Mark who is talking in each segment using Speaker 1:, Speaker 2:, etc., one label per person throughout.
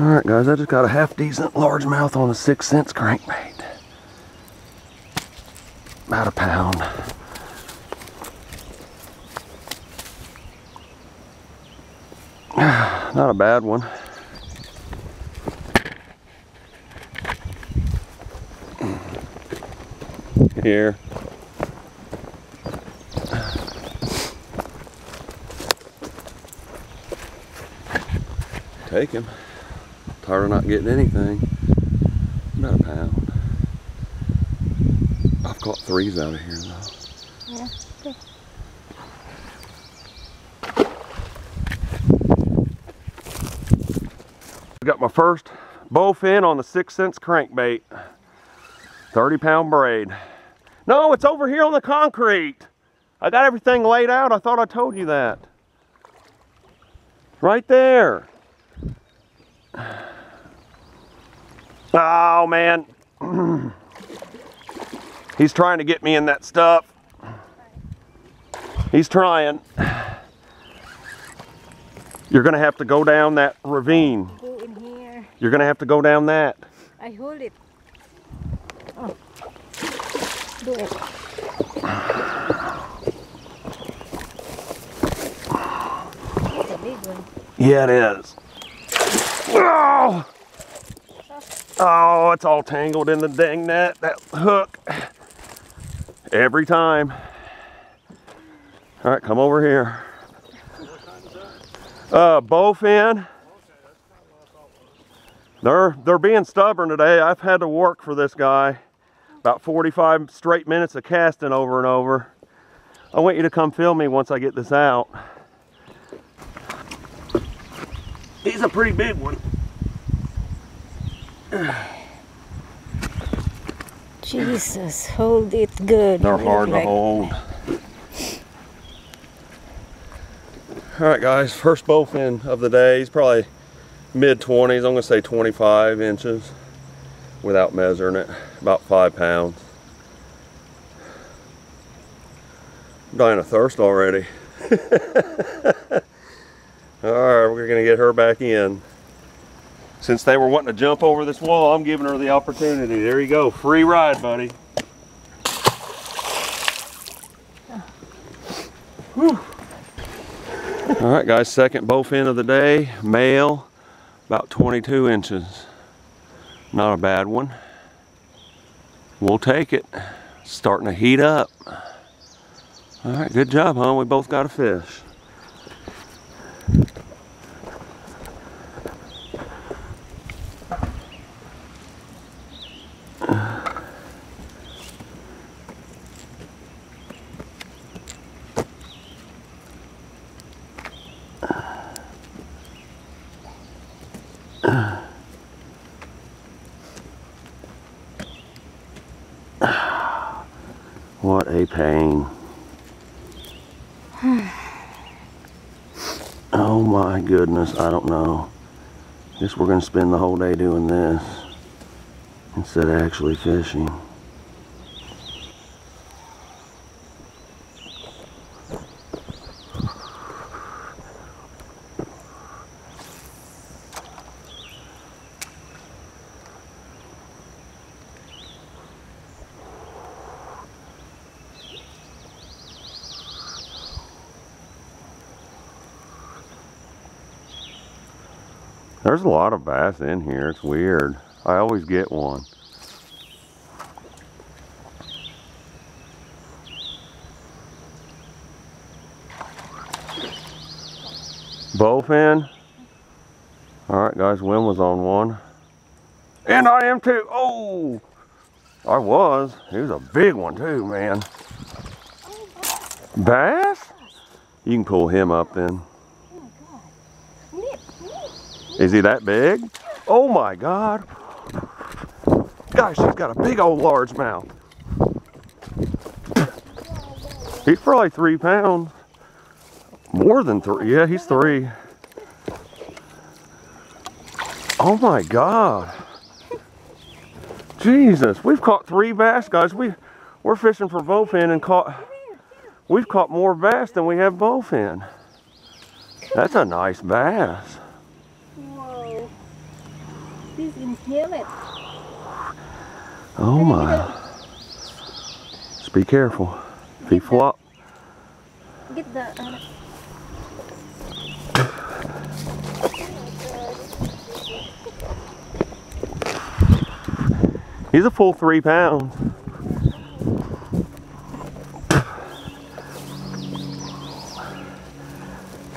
Speaker 1: All right, guys, I just got a half decent largemouth on a 6th Sense crankbait. About a pound. Not a bad one. Here. Take him. Tired of not getting anything. About a pound. I've caught threes out of here though.
Speaker 2: Yeah. good.
Speaker 1: Got my first bowfin on the 6th Sense crankbait. 30 pound braid. No, it's over here on the concrete. I got everything laid out. I thought I told you that. Right there. Oh man. He's trying to get me in that stuff. He's trying. You're gonna have to go down that ravine.
Speaker 2: Go in here.
Speaker 1: You're gonna have to go down that.
Speaker 2: I hold it. Oh. Do it. That's a big one.
Speaker 1: Yeah, it is. Oh! Oh, it's all tangled in the dang net, that hook. Every time. All right, come over here. Uh, bowfin. They're, they're being stubborn today. I've had to work for this guy. About 45 straight minutes of casting over and over. I want you to come film me once I get this out. He's a pretty big one.
Speaker 2: Jesus, hold it good.
Speaker 1: They're hard to hold. All right, guys, first bowfin of the day. He's probably mid 20s. I'm gonna say 25 inches without measuring it. About five pounds. I'm dying of thirst already. All right, we're gonna get her back in. Since they were wanting to jump over this wall, I'm giving her the opportunity. There you go, free ride, buddy. All right, guys, second bowfin of the day, male, about 22 inches. Not a bad one. We'll take it. Starting to heat up. All right, good job, huh? We both got a fish. What a pain. oh my goodness, I don't know. Guess we're gonna spend the whole day doing this instead of actually fishing. There's a lot of bass in here. It's weird. I always get one. Bowfin. All right, guys. Win was on one. And I am too. Oh, I was. He was a big one too, man. Bass? You can pull him up then. Is he that big? Oh my God. Gosh, he's got a big old large mouth. He's probably three pounds. More than three. Yeah, he's three. Oh my God. Jesus, we've caught three bass, guys. We, we're fishing for bowfin and caught, we've caught more bass than we have bowfin. That's a nice bass.
Speaker 2: This inhale it.
Speaker 1: Oh my. Just be careful. If he flop,
Speaker 2: Get the. Uh,
Speaker 1: he's a full three pounds.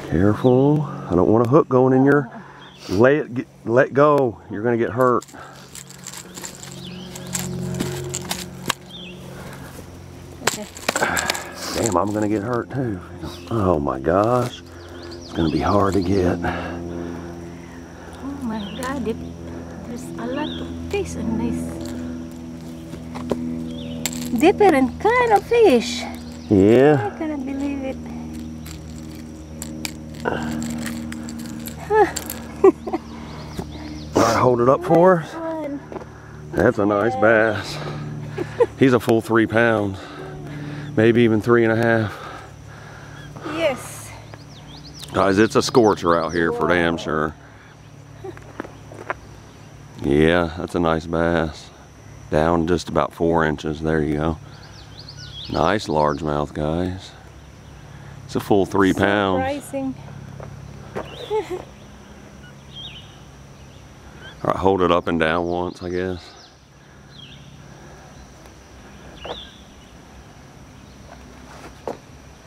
Speaker 1: Careful. I don't want a hook going in your. Lay it. Get, let go. You're gonna get hurt.
Speaker 2: okay.
Speaker 1: Damn, I'm gonna get hurt too. Oh my gosh. It's gonna be hard to get.
Speaker 2: Oh my god, it, there's a lot of fish in this. Different kind of fish.
Speaker 1: Yeah.
Speaker 2: I cannot believe it.
Speaker 1: All right, hold it up for us. That's a nice bass. He's a full three pounds. Maybe even three and a half.
Speaker 2: Yes.
Speaker 1: Guys, it's a scorcher out here for damn sure. Yeah, that's a nice bass. Down just about four inches. There you go. Nice largemouth, guys. It's a full three pounds. Hold it up and down once, I guess.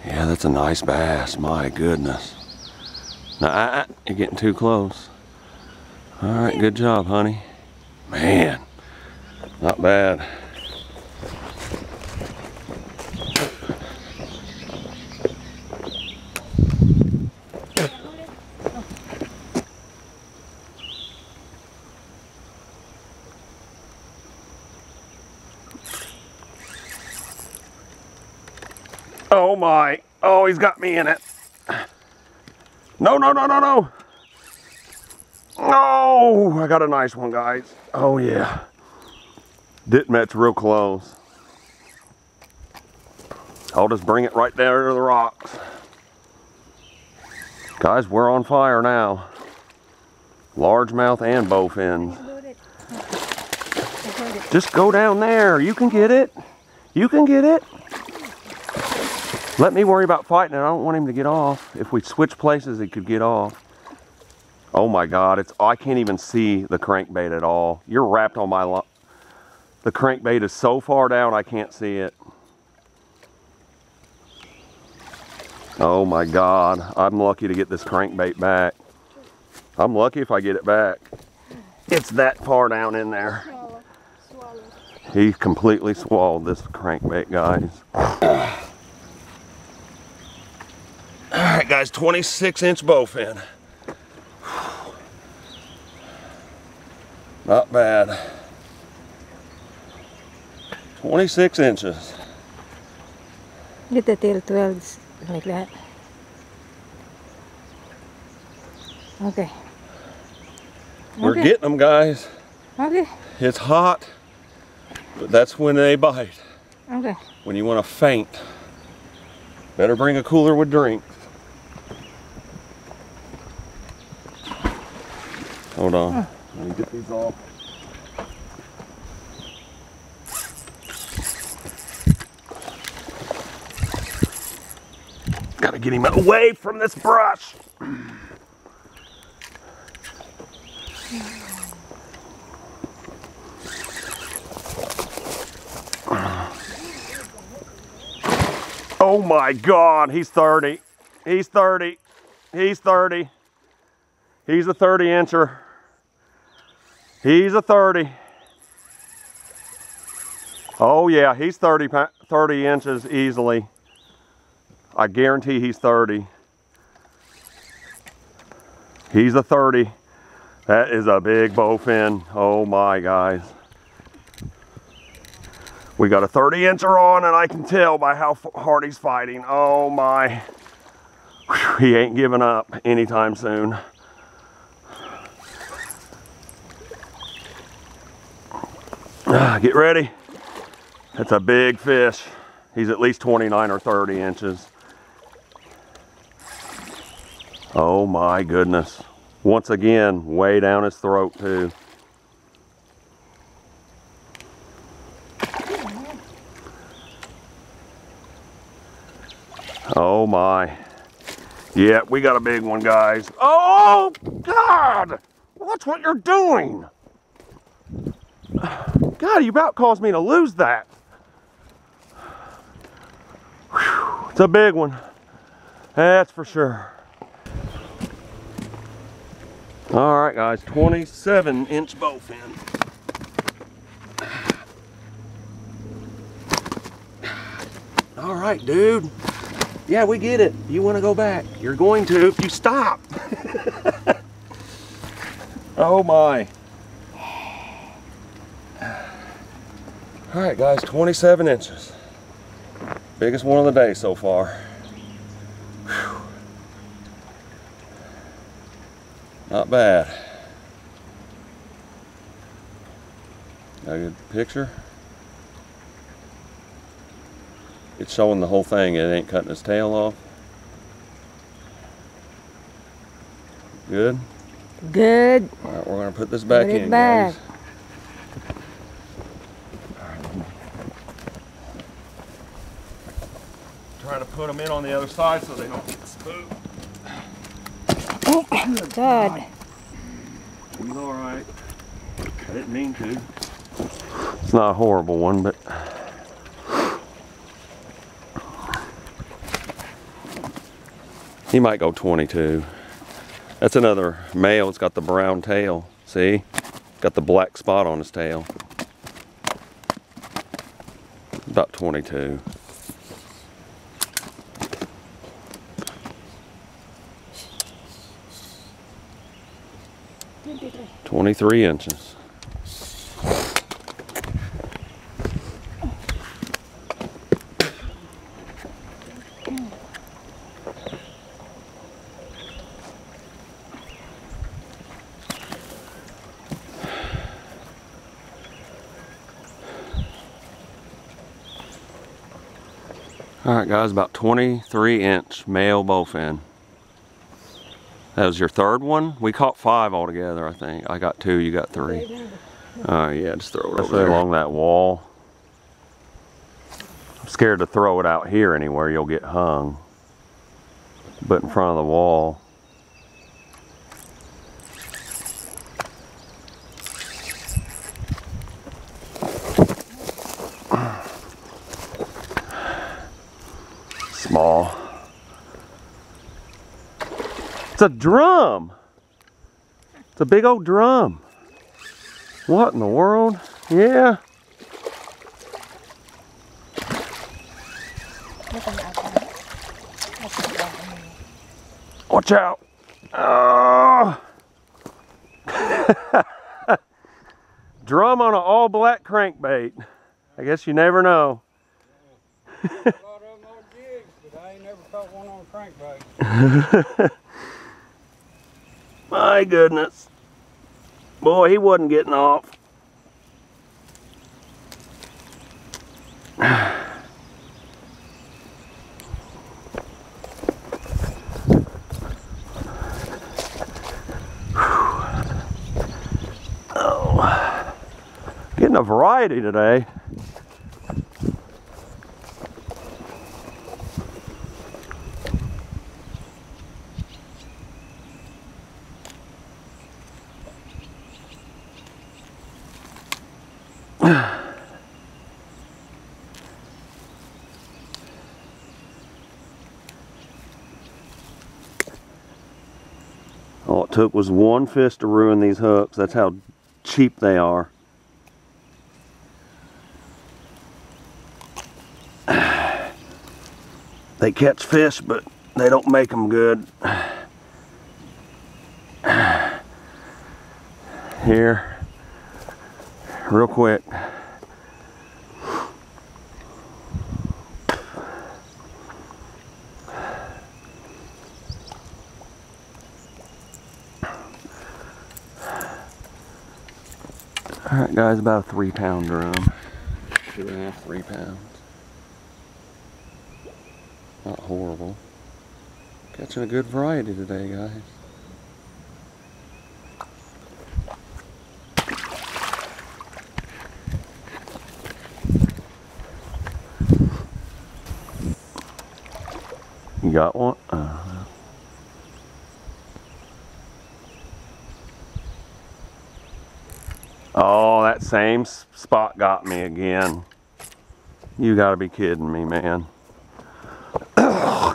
Speaker 1: Yeah, that's a nice bass. My goodness. Now, ah, ah, you're getting too close. All right, good job, honey. Man, not bad. Oh my. Oh, he's got me in it. No, no, no, no, no. Oh, I got a nice one, guys. Oh, yeah. Dip net's real close. I'll just bring it right there to the rocks. Guys, we're on fire now. Largemouth and
Speaker 2: it.
Speaker 1: Just go down there. You can get it. You can get it. Let me worry about fighting it. I don't want him to get off. If we switch places, he could get off. Oh my God, it's I can't even see the crankbait at all. You're wrapped on my The crankbait is so far down I can't see it. Oh my God, I'm lucky to get this crankbait back. I'm lucky if I get it back. It's that far down in there.
Speaker 2: Swallow. Swallow.
Speaker 1: He completely swallowed this crankbait, guys. Right, guys, 26 inch bowfin. Not bad. 26 inches.
Speaker 2: Get the tail 12 like that. Okay.
Speaker 1: We're
Speaker 2: Okay.
Speaker 1: getting them, guys.
Speaker 2: Okay.
Speaker 1: It's hot, but that's when they bite.
Speaker 2: Okay.
Speaker 1: When you want to faint, better bring a cooler with drinks. Hold on. Let me get these off. Gotta get him away from this brush. Oh my God, he's 30. He's 30. He's 30. He's a 30 incher. He's a 30. Oh yeah, he's 30, 30 inches easily. I guarantee he's 30. He's a 30. That is a big bowfin. Oh my guys. We got a 30 incher on and I can tell by how hard he's fighting. Oh my. Whew, he ain't giving up anytime soon. Ah, get ready. That's a big fish. He's at least 29 or 30 inches. Oh my goodness. Once again, way down his throat too. Oh my. Yeah, we got a big one, guys. Oh, God! What's what you're doing! God, you about caused me to lose that. Whew, it's a big one. That's for sure. All right, guys, 27 inch bowfin. All right, dude. Yeah, we get it. You want to go back. You're going to if you stop. oh my. All right, guys, 27 inches. Biggest one of the day so far. Whew. Not bad. Got a good picture? It's showing the whole thing. It ain't cutting its tail off. Good?
Speaker 2: Good.
Speaker 1: All right, we're gonna put this back
Speaker 2: Put it
Speaker 1: in,
Speaker 2: back.
Speaker 1: guys. Put them in on the other side so they don't get spooked.
Speaker 2: Oh, God.
Speaker 1: He's all right. I didn't mean to. It's not a horrible one, but he might go 22. That's another male. It's got the brown tail. See? Got the black spot on his tail. About 22. Twenty-three inches. All right, guys, about 23 inch male bowfin. That was your third one? We caught five altogether, I think. I got two, you got three. Uh, yeah, just throw it over there. along that wall. I'm scared to throw it out here anywhere, you'll get hung. But in front of the wall. It's a drum. It's a big old drum. What in the world? Yeah. Watch out. Oh. drum on an all black crankbait. I guess you never know.
Speaker 3: A lot of them on jigs, but I ain't never caught one on a crankbait.
Speaker 1: My goodness. Boy, he wasn't getting off. Oh, getting a variety today. Took was one fish to ruin these hooks. That's how cheap they are. They catch fish, but they don't make them good. Here, real quick. All right, guys, about a three pound drum. Two and a half, three pounds. Not horrible. Catching a good variety today, guys. You got one? Uh, oh, that same spot got me again. You gotta be kidding me, man. I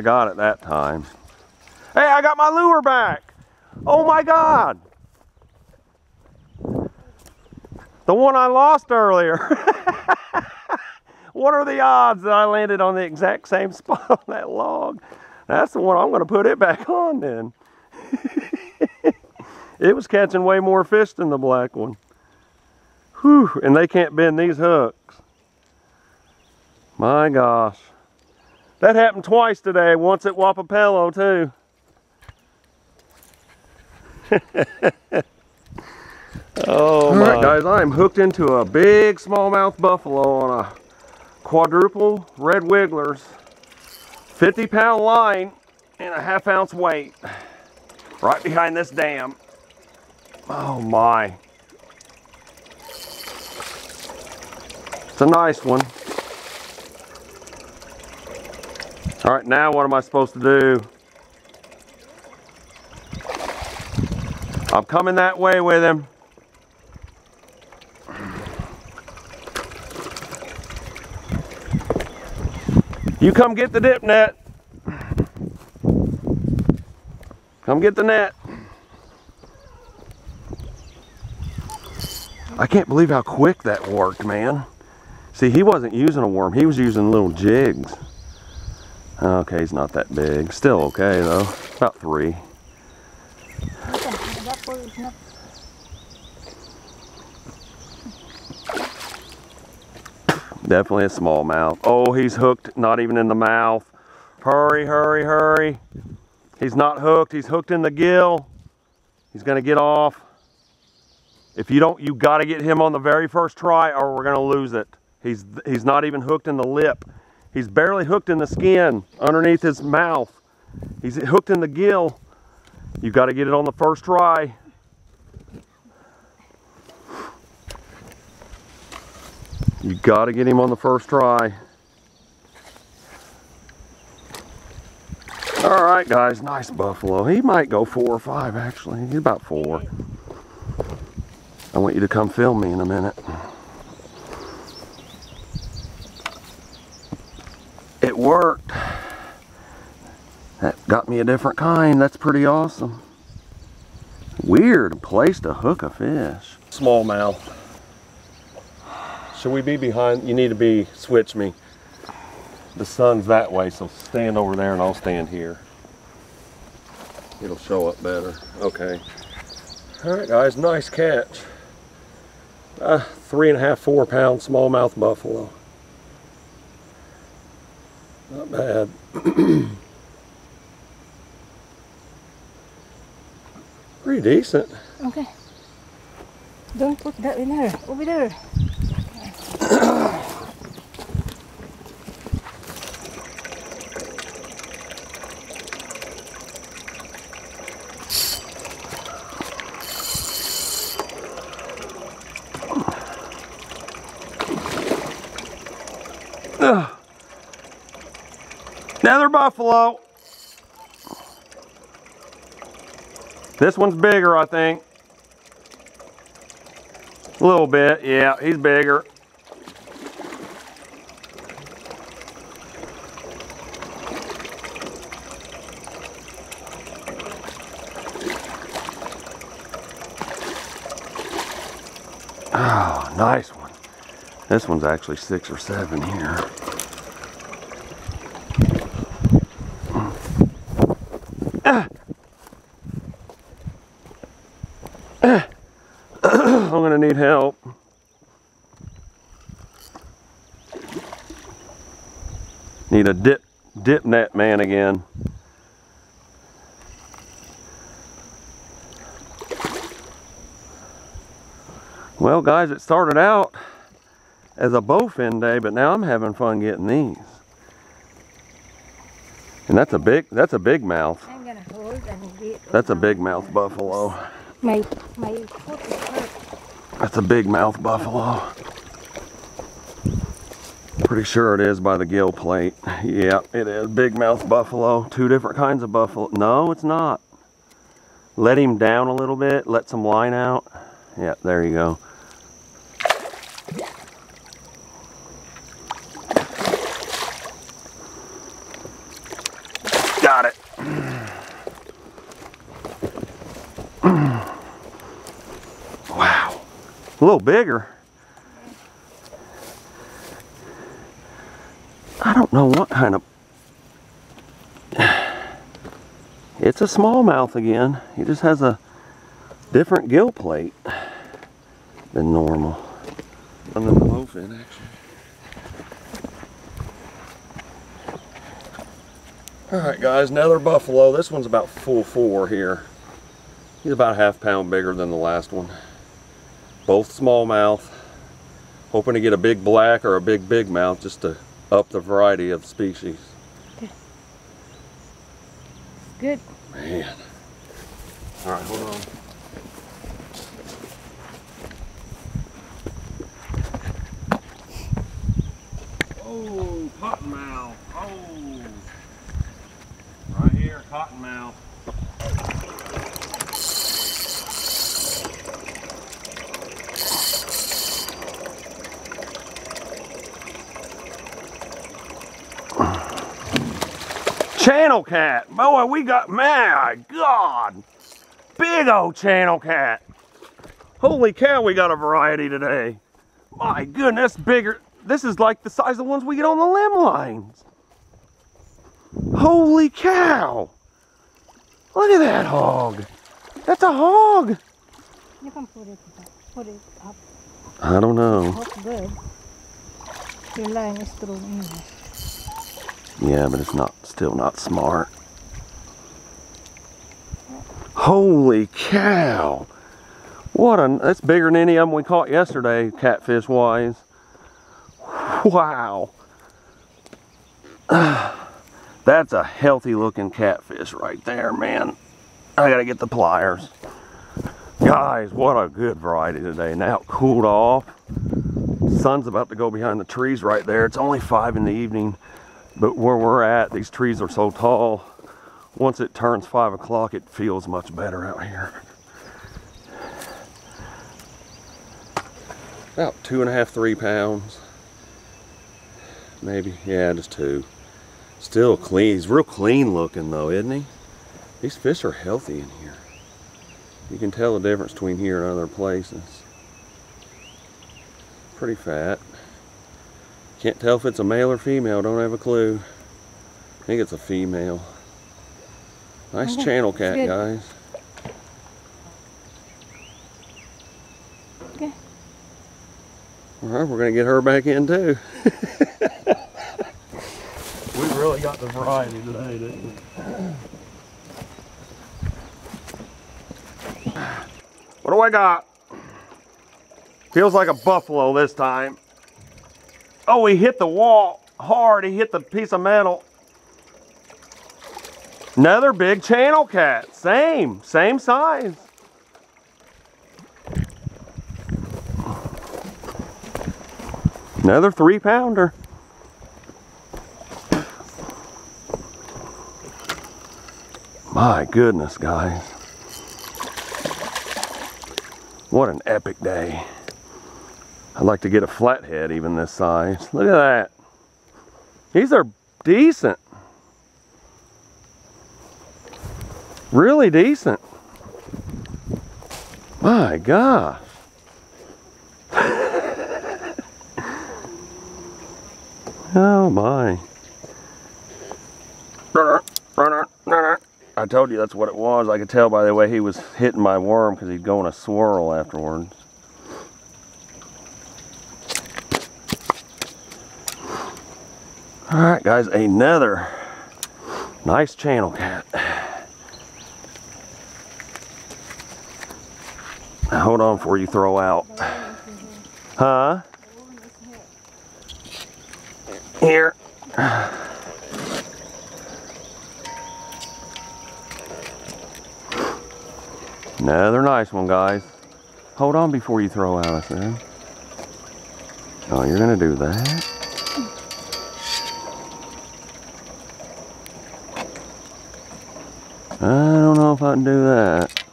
Speaker 1: got it that time. Hey, I got my lure back. Oh my God. The one I lost earlier. what are the odds that I landed on the exact same spot on that log? That's the one I'm going to put it back on then. it was catching way more fish than the black one. Whew, and they can't bend these hooks. My gosh. That happened twice today, once at Wappapello too. oh
Speaker 4: All
Speaker 1: my.
Speaker 4: right,
Speaker 1: guys, I'm hooked into a big smallmouth buffalo on a quadruple red wigglers. 50 pound line and a half ounce weight. Right behind this dam. Oh my. It's a nice one. All right, now what am I supposed to do? I'm coming that way with him. You come get the dip net. Come get the net. I can't believe how quick that worked, man. See, he wasn't using a worm. He was using little jigs. Okay, he's not that big. Still okay, though. About three. Definitely a smallmouth. Oh, he's hooked, not even in the mouth. Hurry, hurry, hurry. He's not hooked, he's hooked in the gill. He's gonna get off. If you don't, you gotta get him on the very first try or we're gonna lose it. He's, he's not even hooked in the lip. He's barely hooked in the skin underneath his mouth. He's hooked in the gill. You gotta get it on the first try. You gotta get him on the first try. All right, guys, nice buffalo. He might go four or five, actually. He's about four. I want you to come film me in a minute. It worked. That got me a different kind. That's pretty awesome. Weird place to hook a fish. Smallmouth. Should we be behind? You need to be, switch me. The sun's that way, so stand over there and I'll stand here. It'll show up better. Okay. All right, guys, nice catch. Uh, three and a half, four pound smallmouth buffalo. Not bad. Pretty decent.
Speaker 2: Okay. Don't put that in there. Over there.
Speaker 1: Another buffalo. This one's bigger, I think. A little bit, yeah, he's bigger. Oh, nice one. This one's actually six or seven here. I'm gonna need help. Need a dip dip net man again. Well guys, it started out as a bowfin day, but now I'm having fun getting these. And that's a big that's a big mouth.
Speaker 2: I'm gonna hold and get.
Speaker 1: That's a big mouth buffalo.
Speaker 2: My my foot is hurt.
Speaker 1: That's a big mouth buffalo. Pretty sure it is by the gill plate. Yeah, it is. Big mouth buffalo. Two different kinds of buffalo. No, it's not. Let him down a little bit. Let some line out. Yeah, there you go. Got it. Wow. A little bigger. I don't know what kind of... It's a smallmouth again. He just has a different gill plate than normal. Then the bowfin actually. Alright guys, another buffalo. This one's about full four here. He's about a half pound bigger than the last one. Both smallmouth. Hoping to get a big black or a big big mouth just to up the variety of species. Okay.
Speaker 2: Good.
Speaker 1: Man. Alright, hold on. Oh, cottonmouth. Oh. Right here, cottonmouth. Channel cat. Boy, we got, my God. Big old channel cat. Holy cow, we got a variety today. My goodness, bigger. This is like the size of the ones we get on the limb lines. Holy cow. Look at that hog. That's a hog.
Speaker 2: You can put it put it up.
Speaker 1: I don't know.
Speaker 2: That's good. Your line is through.
Speaker 1: Yeah, but it's not still not smart. Holy cow! What a that's bigger than any of them we caught yesterday, catfish wise. Wow. That's a healthy looking catfish right there, man. I gotta get the pliers. Guys, what a good variety today. Now it cooled off. Sun's about to go behind the trees right there. It's only five in the evening. But where we're at, these trees are so tall, once it turns five o'clock, it feels much better out here. About two and a half, three pounds. Maybe, yeah, just two. Still clean, he's real clean looking though, isn't he? These fish are healthy in here. You can tell the difference between here and other places. Pretty fat. Can't tell if it's a male or female, don't have a clue. I think it's a female. Nice
Speaker 2: Okay,
Speaker 1: channel cat,
Speaker 2: good.
Speaker 1: guys.
Speaker 2: Okay.
Speaker 1: Alright, we're gonna get her back in too. we really got the variety today, didn't we? What do I got? Feels like a buffalo this time. Oh, he hit the wall hard. He hit the piece of metal. Another big channel cat. Same, same size. Another three pounder. My goodness, guys. What an epic day. I'd like to get a flathead even this size. Look at that. These are decent. Really decent. My gosh. oh my. I told you that's what it was. I could tell by the way he was hitting my worm because he'd go in a swirl afterwards. All right, guys, another nice channel cat. Now, hold on before you throw out. Huh? Here. Another nice one, guys. Hold on before you throw Allison. Oh, you're gonna do that? I don't know I can do that.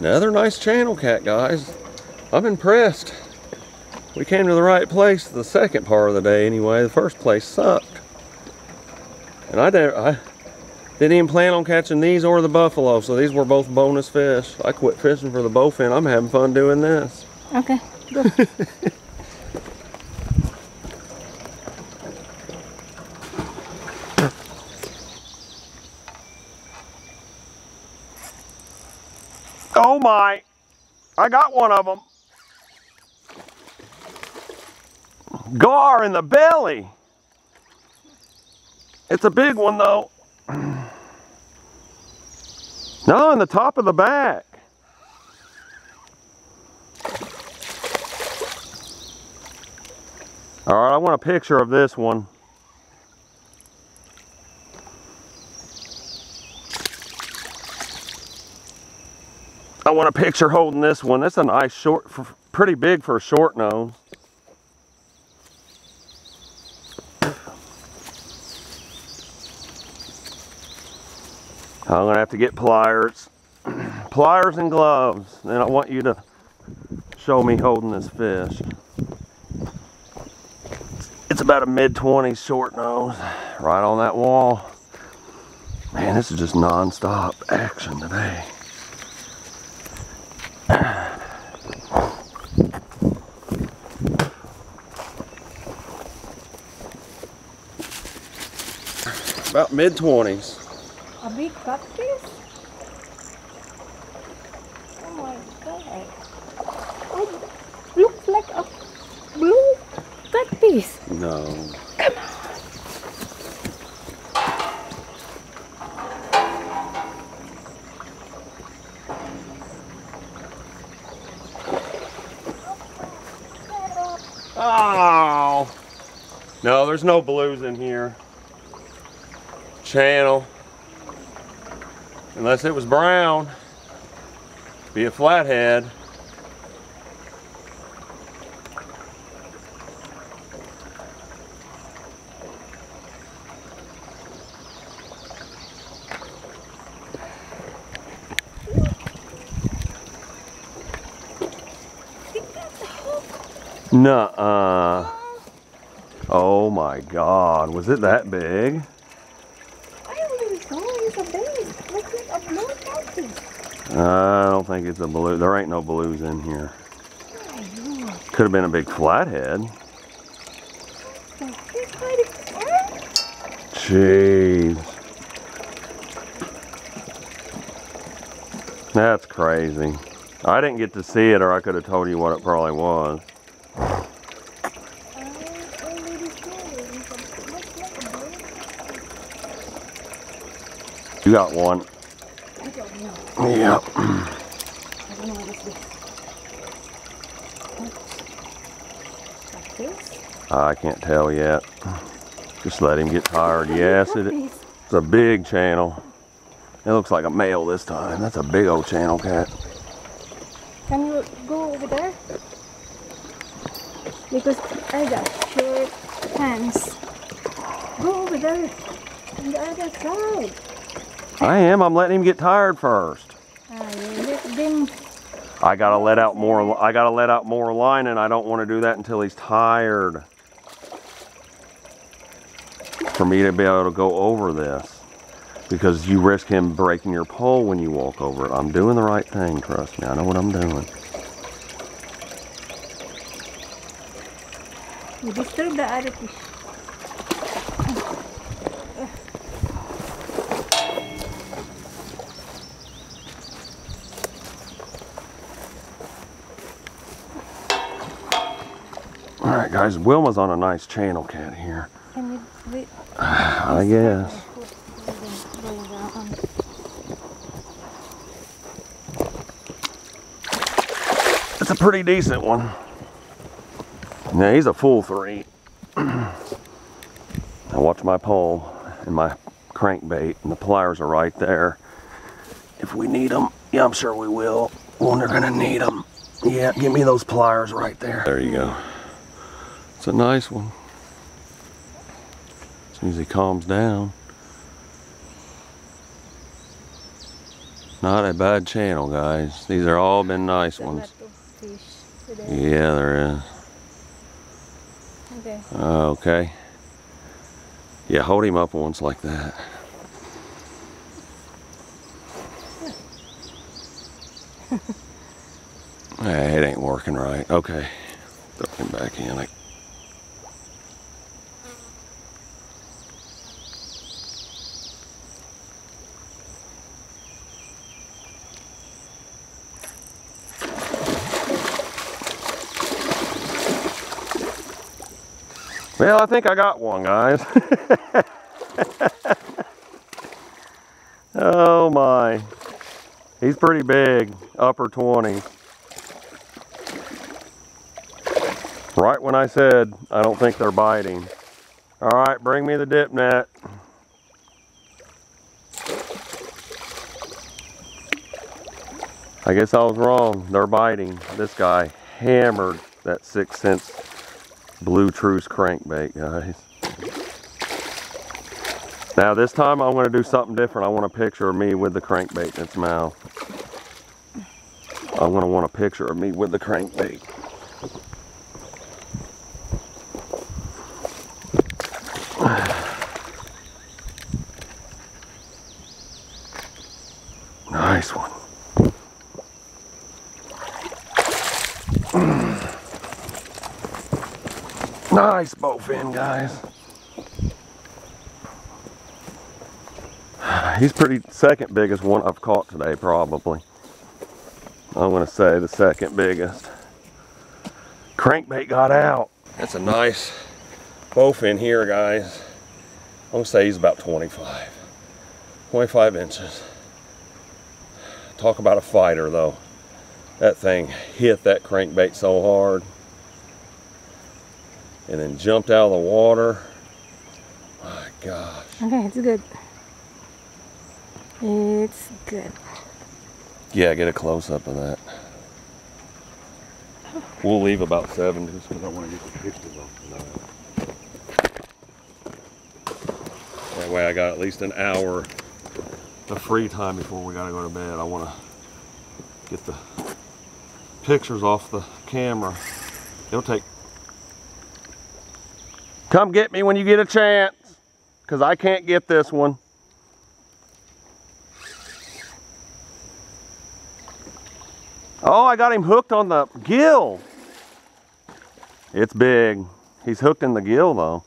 Speaker 1: Another nice channel cat, guys. I'm impressed. We came to the right place the second part of the day anyway. The first place sucked. And I, didn't- I didn't even plan on catching these or the buffalo, so these were both bonus fish. I quit fishing for the bowfin. I'm having fun doing this.
Speaker 2: Okay,
Speaker 1: my! I got one of them. Gar in the belly. It's a big one though. No, in the top of the back. All right, I want a picture of this one. I want a picture holding this one. That's a nice short, pretty big for a short nose. I'm gonna have to get pliers, pliers and gloves. And I want you to show me holding this fish. It's about a mid 20s short nose, right on that wall. Man, this is just non-stop action today. Mid 20s.
Speaker 2: A big catfish? Oh my god. Oh, looks like a blue catfish.
Speaker 1: No. Oh. No, there's no blues in here. Channel. Unless it was brown. Be a flathead. Nuh-uh. Oh my God, was it that big?
Speaker 2: I really saw it's a big. Looks like a blue catfish.
Speaker 1: I don't think it's a blue. There ain't no blues in here. Could have been a big flathead. Jeez. That's crazy. I didn't get to see it or I could have told you what it probably was. You got one. Yep. I can't tell yet. Just let him get tired. Yes, it, it's a big channel. It looks like a male this time. That's a big old channel cat.
Speaker 2: Can you go over there? Because I got short hands. Go over there on the other side.
Speaker 1: I am. I'm letting him get tired first.
Speaker 2: Them.
Speaker 1: I gotta let out more. I gotta let out more line, and I don't want to do that until he's tired. For me to be able to go over this, because you risk him breaking your pole when you walk over it. I'm doing the right thing. Trust me. I know what I'm doing.
Speaker 2: You disturb the other fish.
Speaker 1: Guys. Wilma's on a nice channel cat here.
Speaker 2: Can you wait?
Speaker 1: I guess.
Speaker 2: Going.
Speaker 1: It's a pretty decent one. Yeah, he's a full three. I watch my pole and my crankbait, and the pliers are right there. If we need them, yeah, I'm sure we will when they're gonna need them. Yeah, give me those pliers right there. There you go. It's a nice one. As soon as he calms down. Not a bad channel, guys. These are all been nice
Speaker 2: There's a lot
Speaker 1: ones.
Speaker 2: of fish today.
Speaker 1: Yeah, there is.
Speaker 2: Okay.
Speaker 1: Okay. Yeah, hold him up once like that. Hey, it ain't working right. Okay. Throw him back in. I- Well, I think I got one, guys. oh my. He's pretty big, upper 20s. Right when I said I don't think they're biting. All right, bring me the dip net. I guess I was wrong. They're biting. This guy hammered that 6th Sense Blue Truce crankbait, guys. Now this time I'm going to do something different. I want a picture of me with the crankbait in its mouth. I'm going to want a picture of me with the crankbait. Nice one. Nice bowfin, guys. He's pretty second biggest one I've caught today, probably. I'm gonna say the second biggest. Crankbait got out. That's a nice bowfin here, guys. I'm gonna say he's about 25. 25 inches. Talk about a fighter though. That thing hit that crankbait so hard and then jumped out of the water. My gosh.
Speaker 2: Okay, it's good. It's good.
Speaker 1: Yeah, get a close up of that. We'll leave about seven just because I want to get the pictures off tonight. That way I got at least an hour of free time before we got to go to bed. I want to get the pictures off the camera. It'll take. Come get me when you get a chance because I can't get this one. Oh, I got him hooked on the gill. It's big. He's hooked in the gill though.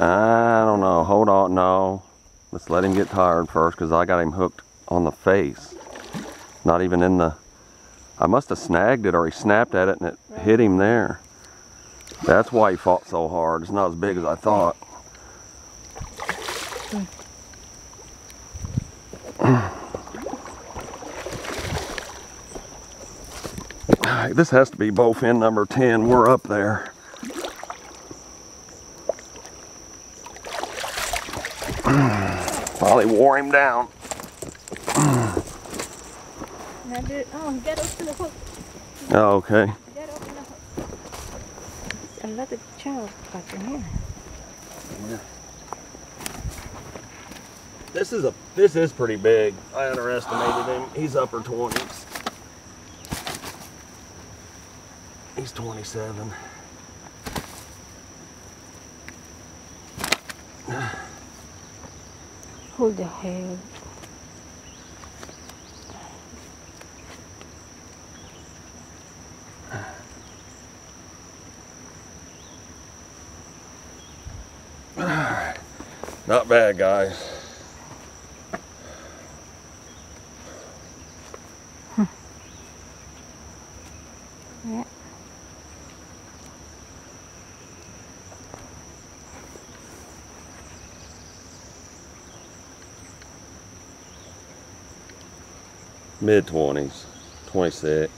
Speaker 1: I don't know. Hold on. No. Let's let him get tired first because I got him hooked on the face. Not even in the... I must have snagged it or he snapped at it and it hit him there. That's why he fought so hard. It's not as big as I thought. Alright, this has to be bowfin number 10. We're up there. Finally wore him down.
Speaker 2: Now oh, get up to the hook.
Speaker 1: Oh, okay.
Speaker 2: Get up to the hook. A child caught in here. Yeah.
Speaker 1: This is a this is pretty big. I underestimated him. He's upper 20s. He's 27.
Speaker 2: Hold the head.
Speaker 1: Not bad, guys. 20s, 26.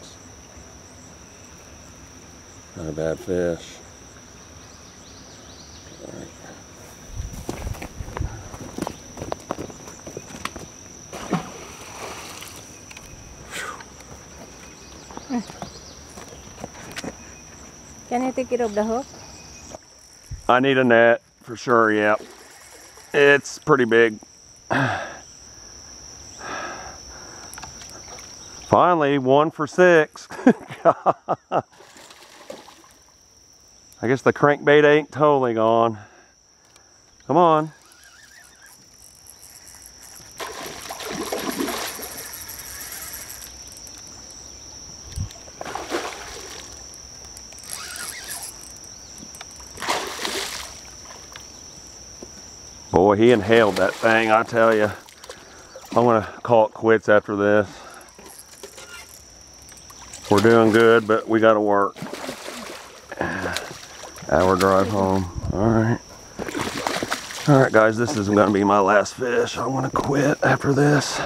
Speaker 1: Not a bad fish.
Speaker 2: Can you take it off the hook?
Speaker 1: I need a net for sure, yep. It's pretty big. Finally, one for six. I guess the crankbait ain't totally gone. Come on. Boy, he inhaled that thing, I tell you. I'm gonna call it quits after this. We're doing good, but we gotta work. Hour drive home. All right. All right, guys, this is gonna be my last fish. I'm gonna quit after this.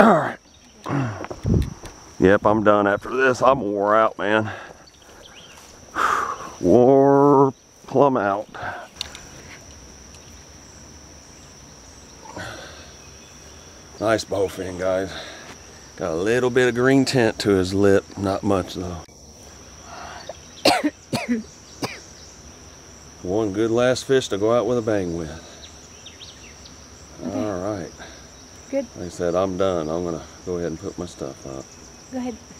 Speaker 1: All right. Yep, I'm done after this. I'm wore out, man. Wore plumb out. Nice bowfin, guys. Got a little bit of green tint to his lip. Not much, though. One good last fish to go out with a bang with. All right.
Speaker 2: Good.
Speaker 1: Like I said, I'm done. I'm gonna go ahead and put my stuff up.
Speaker 2: Go ahead.